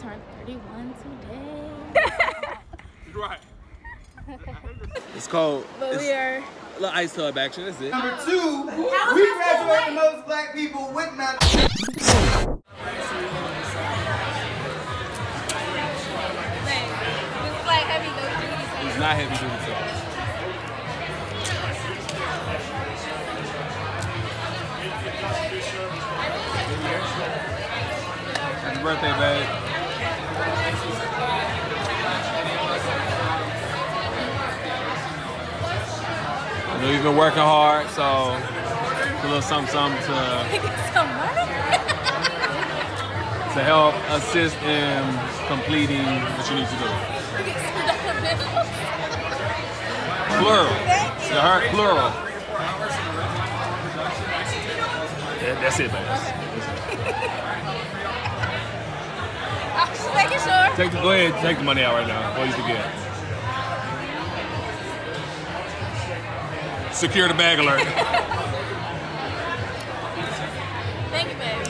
turned 31 today. right. It's called. But it's we are. a little ice tub action. That's it. Number two, we graduate the most black people with math. This is like heavy duty. It's not heavy duty sauce. Happy birthday, babe. I know you've been working hard, so a little something, something to, Get some money. to help assist in completing what you need to do. Get some dollar bills. Plural. Thank you. You heard? Plural. That- that's it, baby. I'm just making sure. Take the, go ahead, take the money out right now before you forget. Secure the bag alert. Thank you, baby.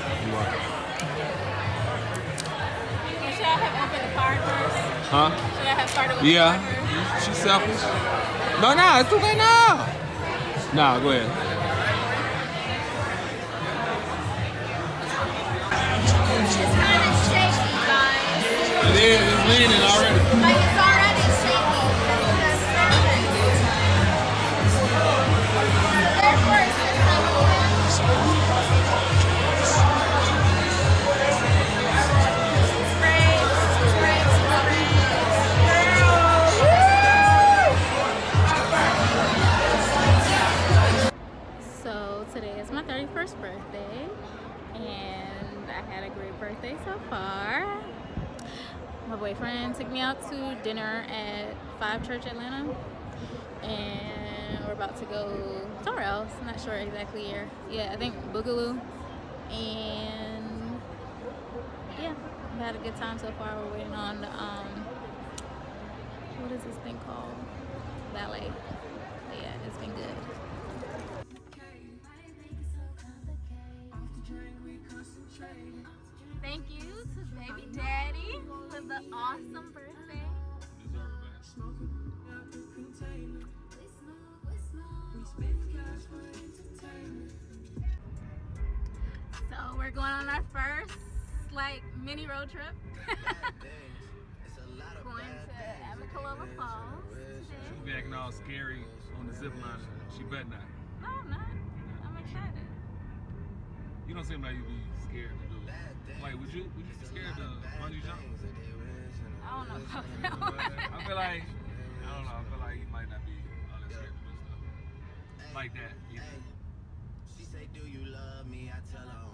Should I have opened the card first? Huh? Should I have started with Yeah. the card? She's selfish. No, no, it's okay now. Nah, go ahead. It's kind of shaky, guys. It is. It's leaning already. 31st birthday, and I had a great birthday so far. My boyfriend took me out to dinner at 5Church Atlanta, and we're about to go somewhere else. I'm not sure exactly where. Yeah, I think Boogaloo, and yeah, we had a good time so far. We're waiting on the um, what is this thing called? Ballet. But yeah, it's been good. We're going on our first like mini road trip. going to Amicalola Falls today. Be acting all scary on the zip line. She bet not. No, I'm not. I'm excited. You don't seem like you'd be scared to do it. Like, would you? Would you be scared to bungee jump? I don't know about that one. I feel like I don't know. I feel like you might not be all that scared to do stuff like that. either. She say, Do you love me? I tell her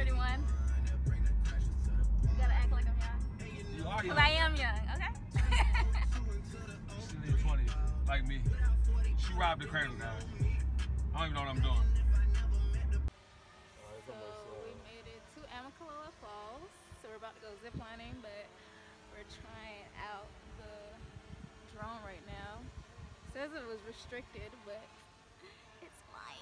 31. Wanna bring the crashers to the You gotta act like I'm young. You are Because young. I am young, okay? She's in her 20s, like me. She robbed the cradle, guys. I don't even know what I'm doing. So we made it to Amicalola Falls. So we're about to go zip lining, but we're trying out the drone right now. says it was restricted, but it's fine.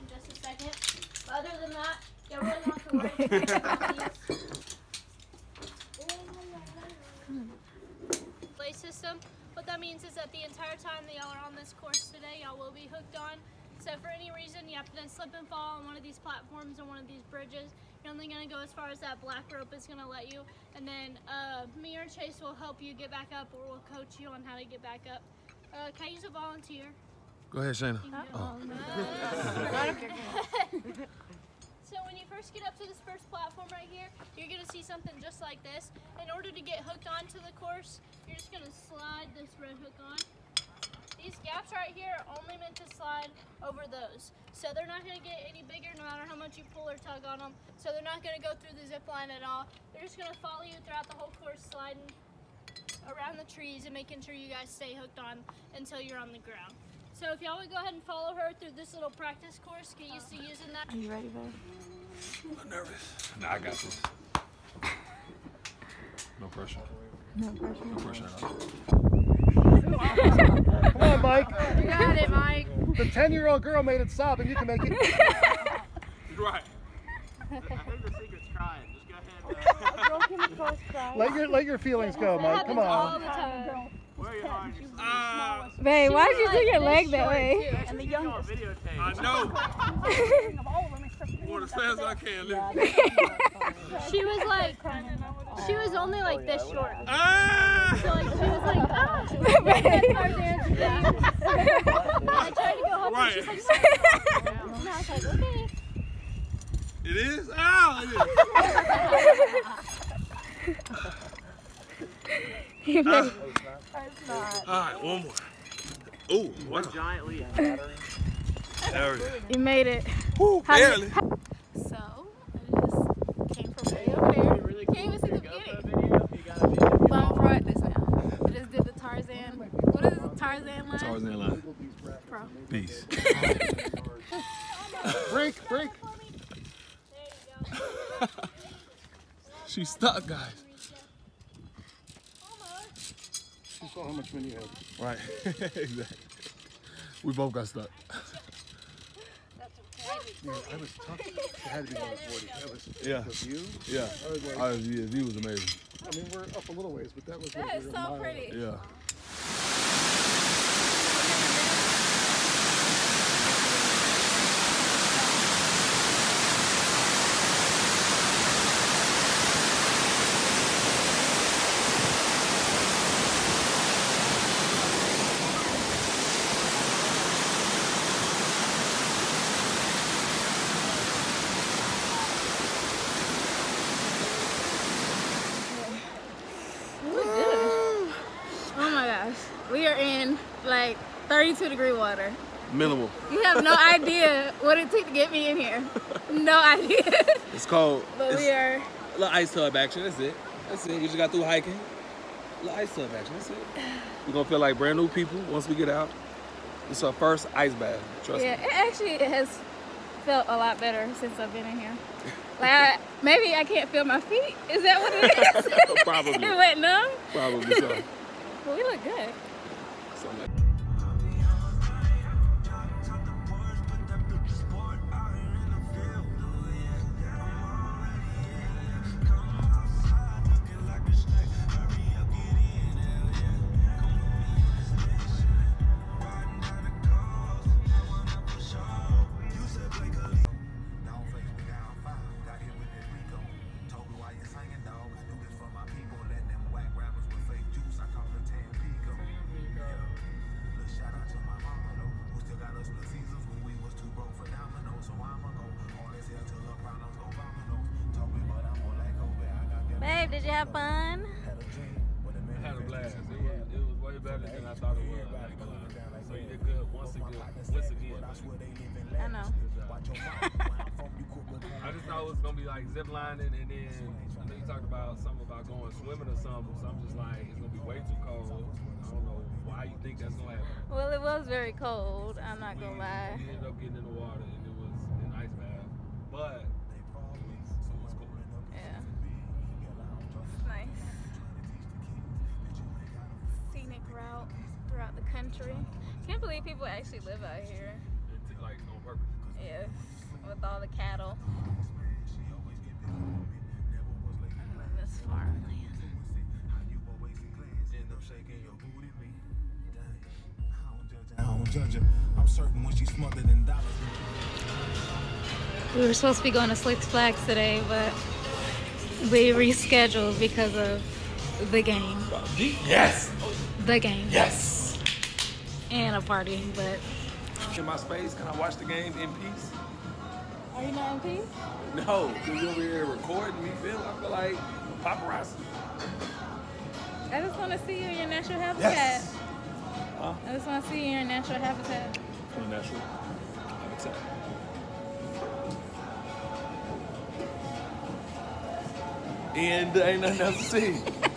in just a second. But other than that, you really want to work. Play system. What that means is that the entire time that y'all are on this course today, y'all will be hooked on. So for any reason you happen to slip and fall on one of these platforms or one of these bridges, you're only gonna go as far as that black rope is gonna let you. And then uh, me or Chase will help you get back up or we'll coach you on how to get back up. Uh, can I use a volunteer? Go ahead, Shayna. First get up to this first platform right here, you're gonna see something just like this. In order to get hooked onto the course, you're just gonna slide this red hook on. These gaps right here are only meant to slide over those. So they're not gonna get any bigger no matter how much you pull or tug on them. So they're not gonna go through the zip line at all. They're just gonna follow you throughout the whole course sliding around around the trees and making sure you guys stay hooked on until you're on the ground. So if y'all would go ahead and follow her through this little practice course, get used to using that. Are you ready, babe? I'm nervous. Nah, I got this. No pressure. No pressure. No pressure at all. Come on, Mike. You got it, Mike. The 10 year old girl made it stop, and you can make it. Right. I think the secret's crying. Just go ahead. Let your let your feelings go, Mike. Come on. the. Where are you hiding? Ah, Babe, why did you do your leg that way? And the youngest. videotape. I know. Going as fast as I can. She was like, she was only like this short. Ah! So like she was like, ah. I tried to go help her. She's like. And I was like, okay. It is? Ow! It is. Ah. All right, one more. Ooh, wow. Giant leap. There we go. You made it. Woo, How barely. So, I just came from way over there. Can't even see the beginning. But I'm pro at this now. I just did the Tarzan. What is it? Tarzan line? Tarzan line. Pro. Peace. Break, break. There you go. She's stuck, guys. She saw how much money you had. Right. exactly. We both got stuck. Yeah, I was tough. It had to be 140. That was Yeah. the view. Yeah. I was like, I was, yeah, view was amazing. I mean, we're up a little ways, but that was That like is we so pretty. away. Yeah. Oh my gosh. We are in like 32 degree water. Minimal. You have no idea what it took to get me in here. No idea. It's cold. but it's we are. a little ice tub action. That's it. That's it. We just got through hiking. A little ice tub action. That's it. We're gonna feel like brand new people once we get out. It's our first ice bath. Trust Yeah, me. Yeah, it actually has felt a lot better since I've been in here. Like, I, maybe I can't feel my feet. Is that what it is? Probably. it went numb. Probably so. Well, we look good. You have fun? I had a blast. It was, it was way better than I thought it was. I ain't. So you did good once again. Once again. I know. I just thought it was gonna be like zip lining and then I know you talked about something about going swimming or something. So I'm just like, it's gonna be way too cold. I don't know why you think that's gonna happen. Well, it was very cold. I'm not gonna lie. We ended up getting in the water and it was an ice bath. But country. Can't believe people actually live out here. It's like on purpose. Yes, with all the cattle. And this farmland. I don't judge. I'm certain when she's smothered in dollars. We were supposed to be going to Six Flags today, but we rescheduled because of the game. Yes! The game. Yes! And a party, but. In my space, can I watch the game in peace? Are you not in peace? No, because you over here recording me feel I feel like paparazzi. I just want to see you in your natural habitat. Yes. Huh? I just want to see you in your natural habitat. Natural habitat. And ain't nothing else to see.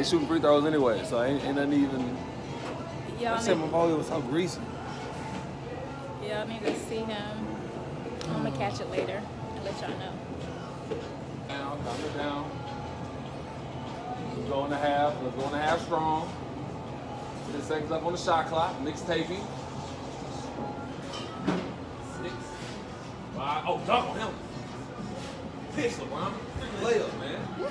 They shooting free throws anyway, so ain't, ain't nothing even. Y'all I said need, my volley was so greasy. y'all need to see him. I'm gonna catch it later and let y'all know. Down, calm it down. Let's go in the half. Let's go in the half strong. Ten seconds up on the shot clock. Mix taping. Six. Five. Oh, dunk on him. Piss, LeBron. Freaking layup, man.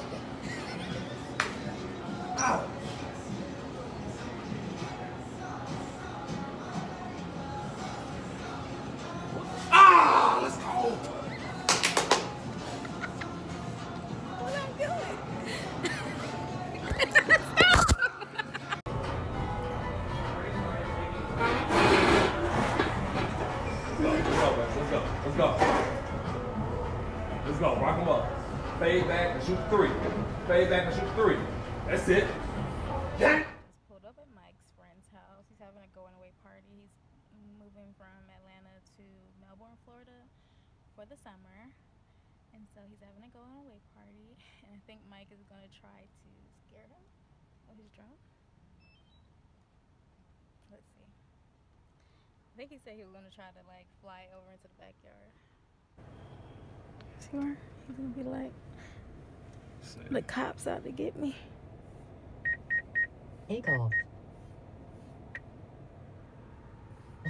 And I think Mike is going to try to scare him with his drone. Let's see. I think he said he was going to try to like fly over into the backyard. See where he's going to be like, the cops out to get me. Takeoff.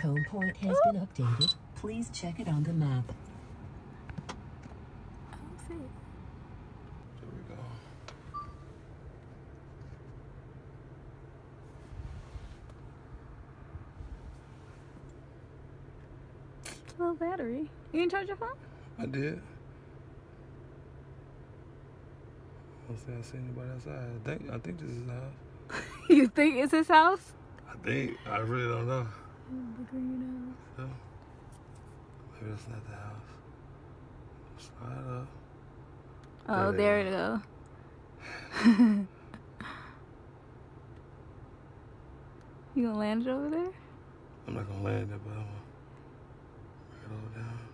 Home point has oh. been updated. Please check it on the map. I don't see it. There we go. Low battery. You didn't charge your phone? I did. I don't see I see anybody outside. I think I think this is the house. you think it's his house? I think I really don't know. The green So maybe that's not the house. Slide up. Oh, There there they you go. you gonna land it over there? I'm not gonna land it, but I'm gonna bring it over down.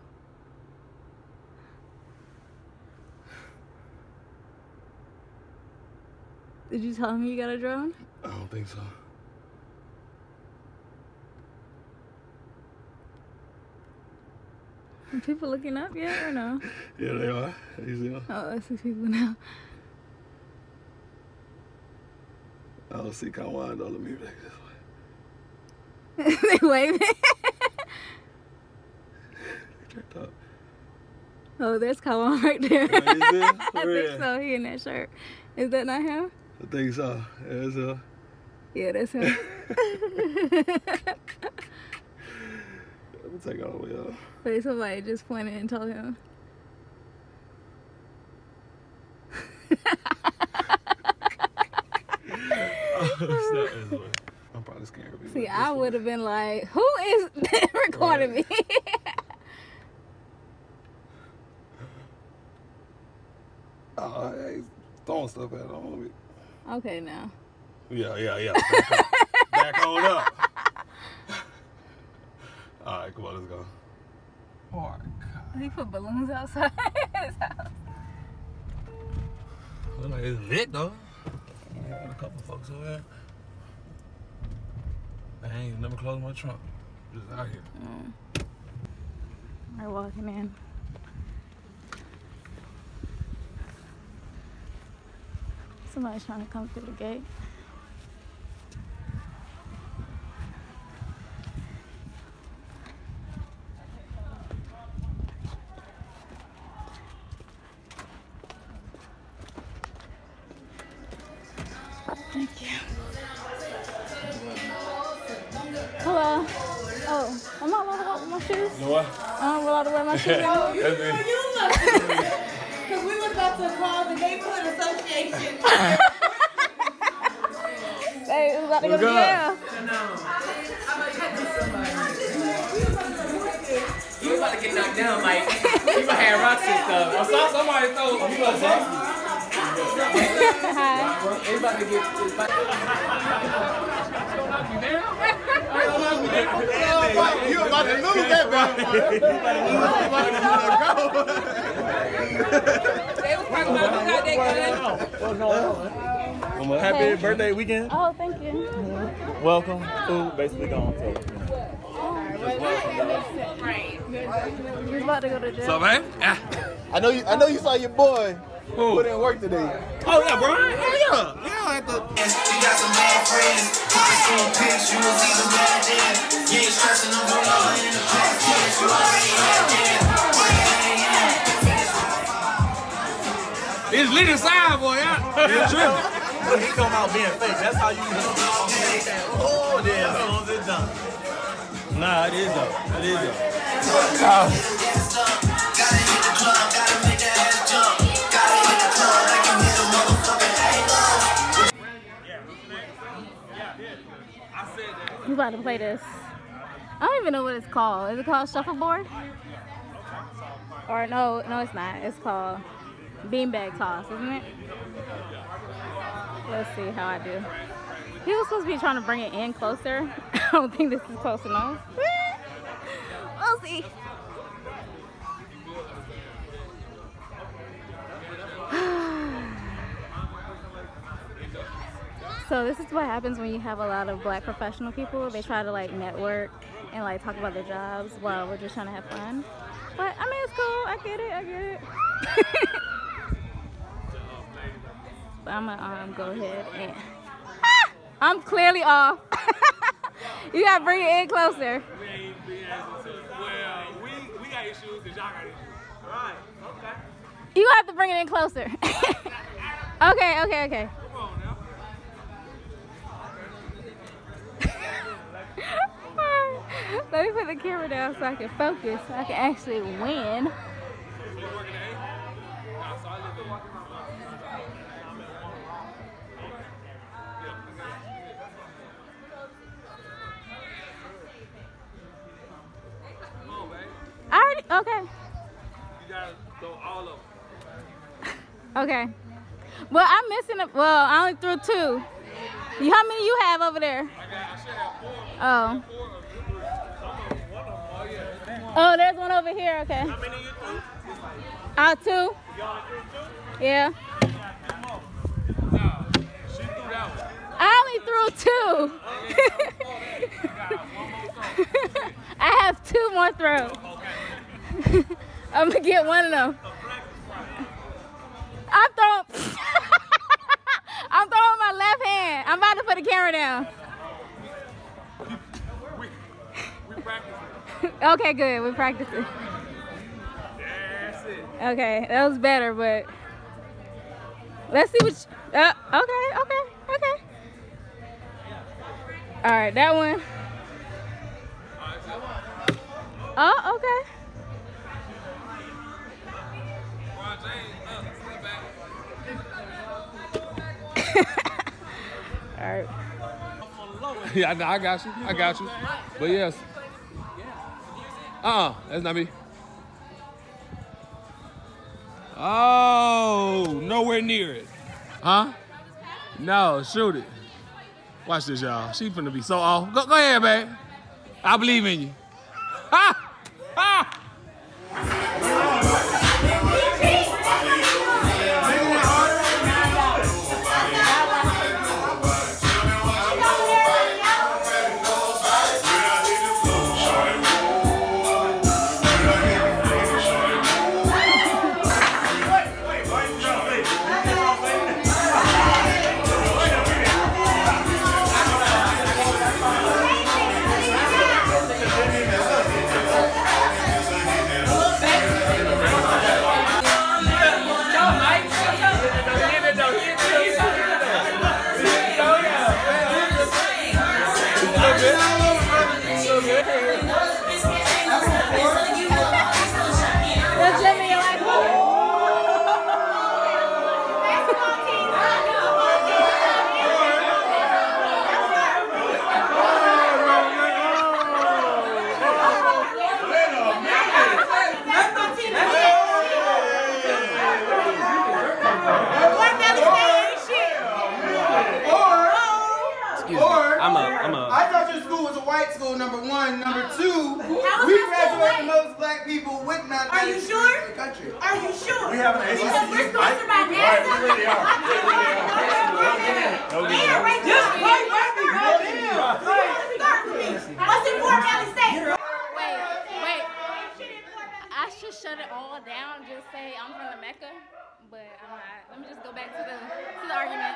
Did you tell him you got a drone? I don't think so. Are people looking up yet or no? Yeah, they are. Them? Oh, I see people now. I don't see Kawan though. Let me back this way. they waving. Checked up. oh, there's Kawan right there. You see him? I think so. He in that shirt. Is that not him? I think so. Yeah, it's uh, Yeah, that's him. let me take it all the way up. Wait, somebody just pointed and told him. I'm probably scared of See, I would have been like, who is recording me? Oh, hey, throwing stuff at him. Let me- okay, now. Yeah, yeah, yeah. Back, up. Back on up. All right, come on, let's go. Oh my God. He put balloons outside his house. Look like it's lit though. Got a couple folks over there. I ain't never closed my trunk. Just out here. Mm. We're walking in. Somebody's trying to come through the gate. About to get knocked down, Mike. You might have rocks and stuff. I saw somebody throw. Oh, you about to They about to get. You about to lose that battle. You about to lose that go. They was talking about who got that gun. Well, happy Okay. birthday weekend. Oh, thank you. Welcome. Food basically gone. So, He's about to go to jail. So, man, ah. I know you. I know you saw your boy Who? put in work today. Oh yeah, Brian. Oh yeah. Yeah, at the. You got some bad friends. High school pics, you was even bad then. You ain't stressing them no more in the past tense. You already had them. It's lit inside, boy. Yeah. It's true. Look, he come out being fake. That's how you know. Oh, there, as soon as it's done. Nah, it is though. It is though. Halo. You about to play this? I don't even know what it's called. Is it called shuffleboard? Or no, no, it's not. It's called beanbag toss, isn't it? Let's see how I do. He was supposed to be trying to bring it in closer. I don't think this is close enough. we'll see. So this is what happens when you have a lot of black professional people. They try to like network and like talk about their jobs while we're just trying to have fun. But I mean, it's cool. I get it. I get it. but I'm gonna um, go ahead and. I'm clearly off. You gotta bring it in closer. Well, we we got issues because y'all got issues. Right. Okay. You have to bring it in closer. okay, okay, okay. Come on now. Let me put the camera down so I can focus, so I can actually win. Okay, You gotta throw all of them. okay. Well, I'm missing a, well, I only threw two. You, how many you have over there? Oh. Oh, there's one over here, okay. How many you threw? Uh, two? Only threw two? Yeah. No. She threw that one. I only threw two. I have two more throws. I'm gonna get one of them. I'm throwing. I'm throwing my left hand. I'm about to put the camera down. We. Okay, good. We're practicing. Okay, that was better, but let's see what. You, uh, okay, okay, okay. All right, that one. Oh, okay. Yeah, I, got you. I got you. But yes. Uh-uh, that's not me. Oh, nowhere near it. Huh? No, shoot it. Watch this, y'all. She finna be so off. Go, go ahead, babe. I believe in you. Ha! white school, number one. Number oh. two, How we graduate the most black people with math Are you sure? The country. Are you sure? We have an ACC. Because we're sponsored by NASA. Right, we really are. I can't go out right. Just play with me. What's in Fort Valley Wait, wait. I should shut it all down. Just say I'm from the Mecca. But I'm not. Let me just go back to the to the argument.